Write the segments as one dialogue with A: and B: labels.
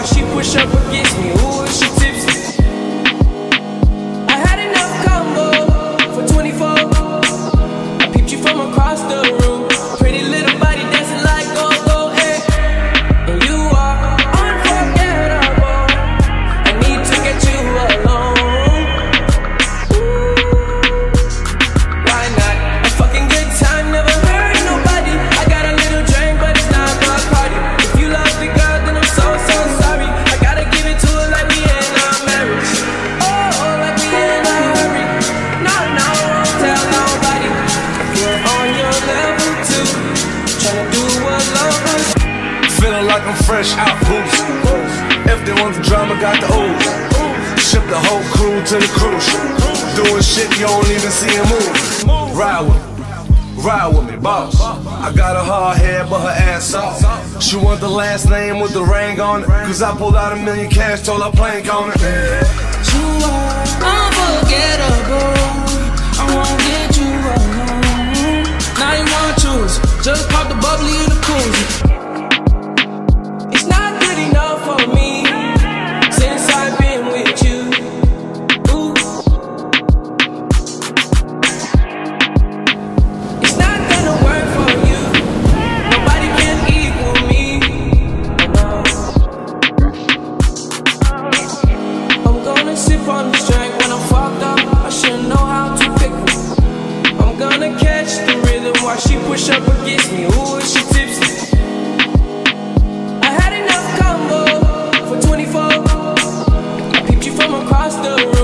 A: Why she push up against me? Fresh out boost. If they want the drama, got the ooze. Ship the whole crew to the cruise. Doing shit you don't even see a move. Ride with me, ride with me, boss. I got a hard head, but her ass soft. She want the last name with the ring on it. Cause I pulled out a million cash, told her plank on it.
B: You are unforgettable. I won't get you alone. Gonna catch the rhythm while she push up against me. Ooh, is she tipsy? I had enough combo for 24. I peeped you from across the room.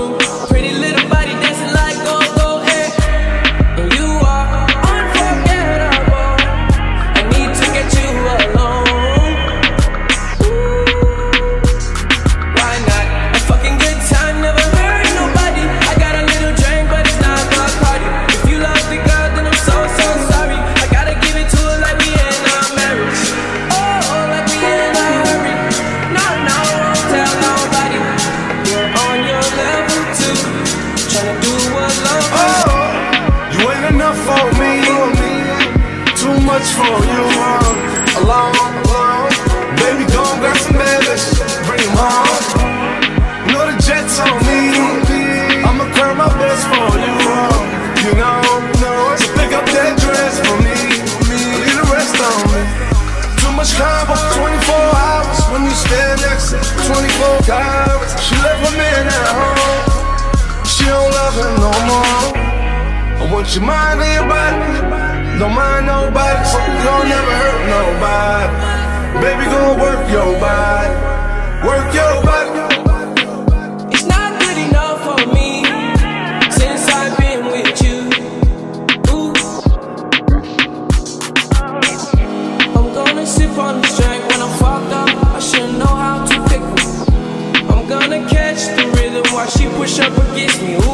A: Much for you. Alone, alone. Baby, go and grab some babies. bring Bring 'em home. Know the jet's on me. I'ma cry my best for you. You know, so pick up that dress for me. Leave the rest on me. Too much time combo, 24 hours when you stand next to 24 hours. She left her man at home. She don't love him no more. I want your mind and your body. Don't mind nobody, so don't never hurt nobody. Baby, gon' work your body. Work your body.
B: It's not good enough for me since I've been with you. Ooh. I'm gonna sip on this drink when I'm fucked up. I should know how to pick 'em. I'm gonna catch the rhythm while she push up against me.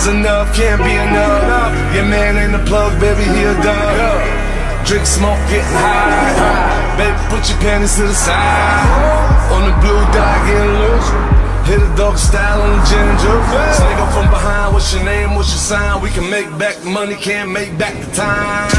B: is enough,
A: can't be enough. Your man ain't a plug, baby, he a dog. Drink smoke, getting high. Baby, put your panties to the side. On the blue dot, getting loose. Hit a dog style on the ginger. Snake up from behind, what's your name, what's your sign? We can make back money, can't make back the time.